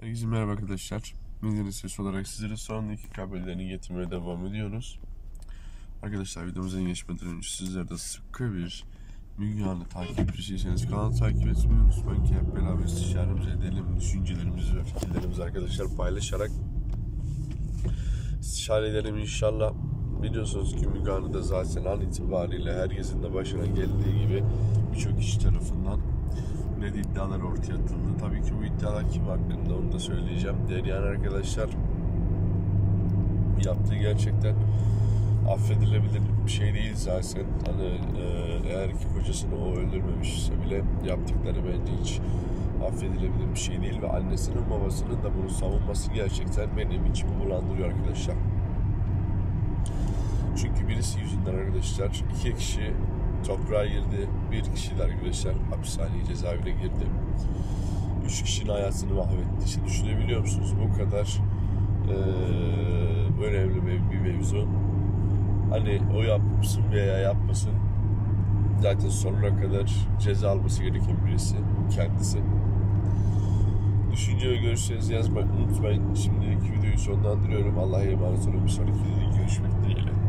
Herkese merhaba arkadaşlar. Medyanın sesi olarak sizlere son dakika haberlerini getirmeye devam ediyoruz. Arkadaşlar videomuza geçmeden önce sizler de sıkı bir Müge Anlı takipçisiyseniz kanalı takip etmeyi unutmayın ki hep beraber istişaremizi edelim. Düşüncelerimizi ve fikirlerimizi arkadaşlar paylaşarak istişare edelim inşallah. Biliyorsunuz ki Müge Anlı da zaten an itibariyle herkesin de başına geldiği gibi birçok kişi tarafından de iddialar ortaya atıldı. Tabii ki bu iddialar kim hakkında onu da söyleyeceğim. Deryan arkadaşlar yaptığı gerçekten affedilebilir bir şey değil zaten. Hani e, eğer ki kocasını o öldürmemişse bile yaptıkları bence hiç affedilebilir bir şey değil ve annesinin babasının da bunu savunması gerçekten benim içimi bulandırıyor arkadaşlar. Çünkü birisi yüzünden arkadaşlar iki kişi toprağa girdi. Bir kişi de arkadaşlar hapishaneye cezaevine girdi. Üç kişinin hayatını mahvetti. İşte düşünebiliyor musunuz? Bu kadar eee, önemli bir, bir mevzu. Hani o yapsın veya yapmasın zaten sonuna kadar ceza alması gereken birisi kendisi. Düşünce ve görüşlerinizi yazmayı unutmayın. Şimdilik videoyu sonlandırıyorum. Allah'a emanet olun. Bir sonraki videoda görüşmek dileğiyle.